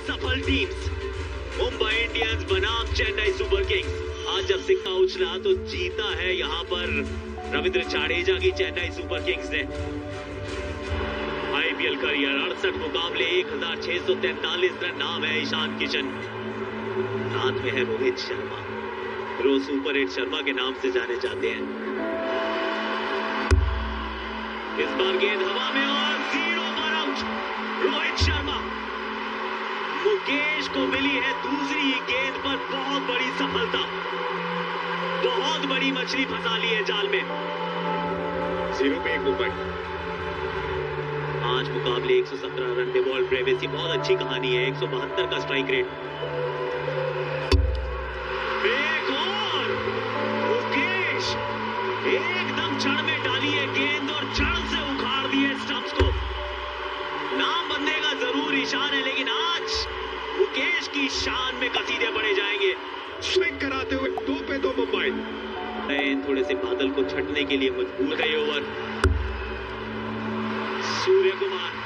सफल teams Mumbai Indians बनाम Chennai super Kings आज जब सिक्का उछला तो जीता है यहाँ पर रविंद्र जाडेजा की चेन्नई सुपर किंग्स ने। आईपीएल करियर, अड़सठ मुकाबले, एक हज़ार छह सौ तैतालीस रन, नाम है ईशान किशन। साथ में है रोहित शर्मा। रोज सुपर एट शर्मा के नाम से जाने जाते हैं। इस बार गेंद हवा में मुकेश को मिली है दूसरी गेंद पर बहुत बड़ी सफलता। बहुत बड़ी मछली फंसा ली है जाल में। ज़ीरो पे एक मुंबई पाँच मुकाबले 117 रन पे बॉल प्रेवेसी बहुत अच्छी कहानी है 172 का स्ट्राइक रेट एक और! मुकेश एकदम जड़ में डाली है गेंद और जड़ से उखाड़ दिए स्टंप्स को। नाम बदलेगा ज़रूर ईशान है लेकिन आज मुकेश की शान में कसीदे बढ़े जाएँगे। स्विंग कराते हुए दो पे दो मुंबई। थोड़े से बादल को छटने के लिए मजबूर है ओवर। सूर्य कुमार